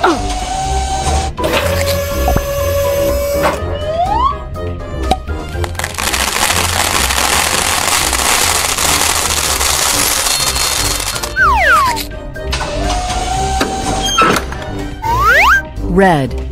Oh! Red